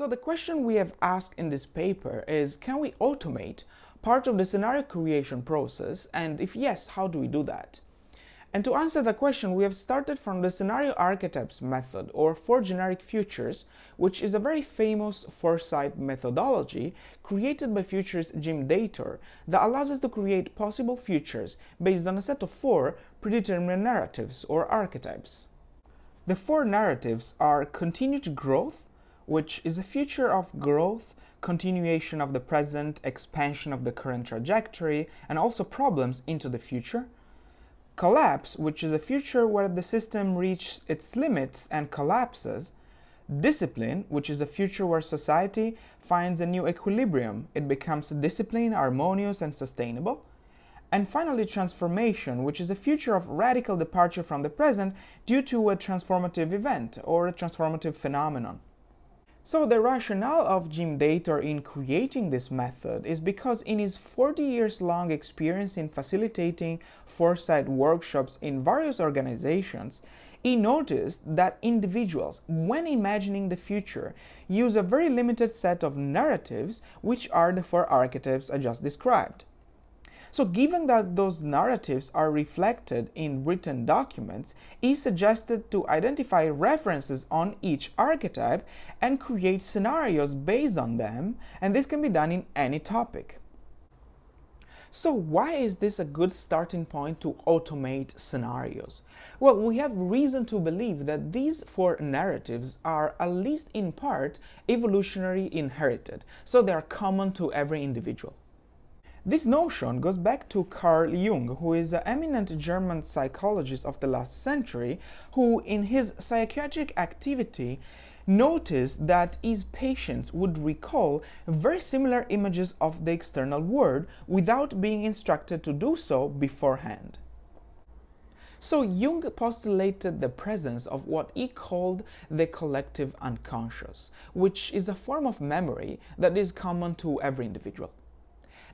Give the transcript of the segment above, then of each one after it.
So the question we have asked in this paper is, can we automate part of the scenario creation process? And if yes, how do we do that? And to answer the question, we have started from the scenario archetypes method or four generic futures, which is a very famous foresight methodology created by futurist Jim Dator that allows us to create possible futures based on a set of four predetermined narratives or archetypes. The four narratives are continued growth, which is a future of growth, continuation of the present, expansion of the current trajectory, and also problems into the future. Collapse, which is a future where the system reaches its limits and collapses. Discipline, which is a future where society finds a new equilibrium. It becomes disciplined, harmonious, and sustainable. And finally, transformation, which is a future of radical departure from the present due to a transformative event or a transformative phenomenon. So the rationale of Jim Dator in creating this method is because in his 40 years long experience in facilitating foresight workshops in various organizations, he noticed that individuals, when imagining the future, use a very limited set of narratives, which are the four archetypes I just described. So given that those narratives are reflected in written documents, he suggested to identify references on each archetype and create scenarios based on them, and this can be done in any topic. So why is this a good starting point to automate scenarios? Well, we have reason to believe that these four narratives are, at least in part, evolutionary inherited, so they are common to every individual. This notion goes back to Carl Jung, who is an eminent German psychologist of the last century, who in his psychiatric activity noticed that his patients would recall very similar images of the external world without being instructed to do so beforehand. So Jung postulated the presence of what he called the collective unconscious, which is a form of memory that is common to every individual.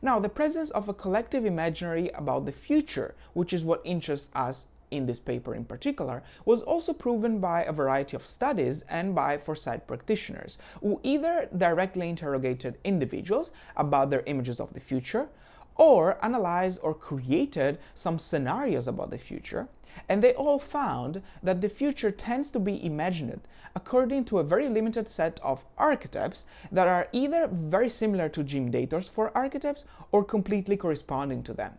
Now, the presence of a collective imaginary about the future, which is what interests us in this paper in particular, was also proven by a variety of studies and by foresight practitioners, who either directly interrogated individuals about their images of the future, or analyzed or created some scenarios about the future, and they all found that the future tends to be imagined according to a very limited set of archetypes that are either very similar to Jim Dator's four archetypes or completely corresponding to them.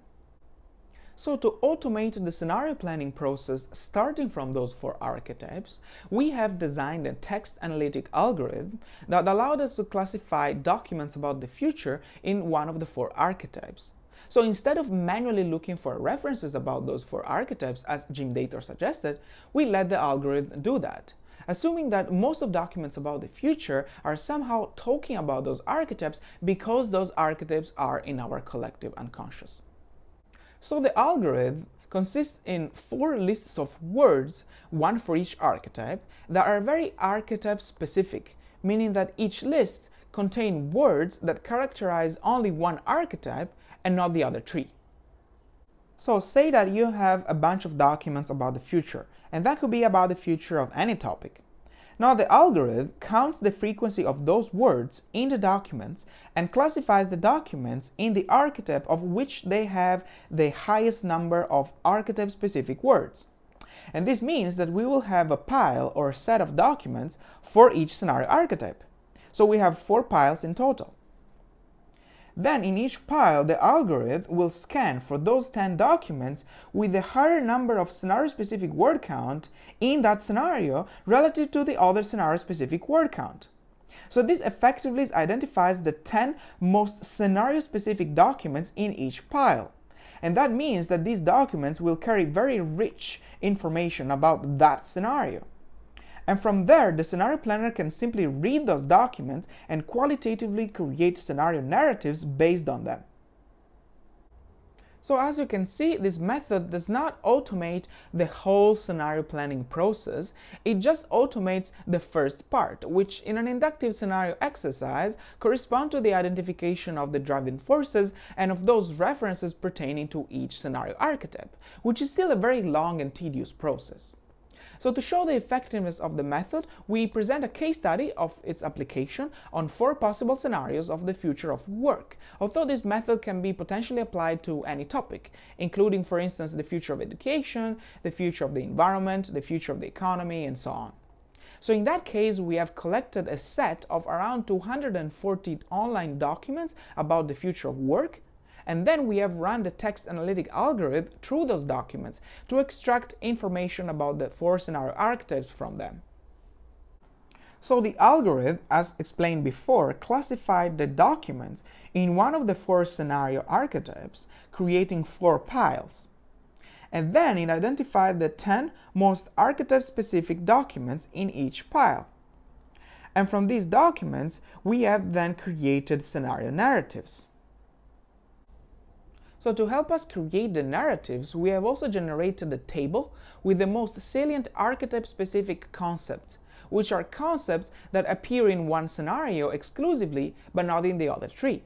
So to automate the scenario planning process starting from those four archetypes, we have designed a text analytic algorithm that allowed us to classify documents about the future in one of the four archetypes. So instead of manually looking for references about those four archetypes as Jim Dator suggested, we let the algorithm do that. Assuming that most of documents about the future are somehow talking about those archetypes because those archetypes are in our collective unconscious. So the algorithm consists in four lists of words, one for each archetype, that are very archetype specific, meaning that each list contain words that characterize only one archetype and not the other three. So say that you have a bunch of documents about the future, and that could be about the future of any topic. Now the algorithm counts the frequency of those words in the documents and classifies the documents in the archetype of which they have the highest number of archetype-specific words. And this means that we will have a pile or a set of documents for each scenario archetype. So we have four piles in total. Then in each pile, the algorithm will scan for those 10 documents with the higher number of scenario-specific word count in that scenario relative to the other scenario-specific word count. So this effectively identifies the 10 most scenario-specific documents in each pile. And that means that these documents will carry very rich information about that scenario. And from there, the scenario planner can simply read those documents and qualitatively create scenario narratives based on them. So as you can see, this method does not automate the whole scenario planning process, it just automates the first part, which in an inductive scenario exercise correspond to the identification of the driving forces and of those references pertaining to each scenario archetype, which is still a very long and tedious process. So to show the effectiveness of the method, we present a case study of its application on four possible scenarios of the future of work, although this method can be potentially applied to any topic, including for instance the future of education, the future of the environment, the future of the economy, and so on. So in that case, we have collected a set of around 240 online documents about the future of work and then we have run the text analytic algorithm through those documents to extract information about the four scenario archetypes from them. So the algorithm, as explained before, classified the documents in one of the four scenario archetypes, creating four piles. And then it identified the 10 most archetype-specific documents in each pile. And from these documents, we have then created scenario narratives. So to help us create the narratives, we have also generated a table with the most salient archetype-specific concepts, which are concepts that appear in one scenario exclusively, but not in the other three.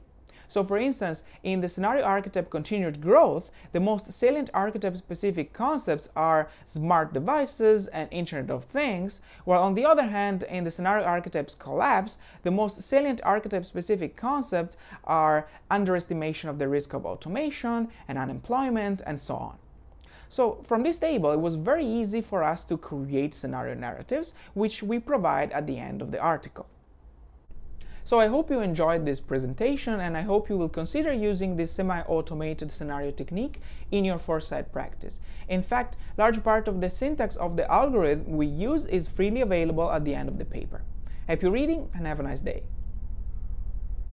So for instance, in the scenario archetype continued growth, the most salient archetype specific concepts are smart devices and Internet of Things, while on the other hand, in the scenario archetypes collapse, the most salient archetype specific concepts are underestimation of the risk of automation and unemployment and so on. So from this table, it was very easy for us to create scenario narratives, which we provide at the end of the article. So I hope you enjoyed this presentation and I hope you will consider using this semi-automated scenario technique in your foresight practice. In fact, large part of the syntax of the algorithm we use is freely available at the end of the paper. Happy reading and have a nice day.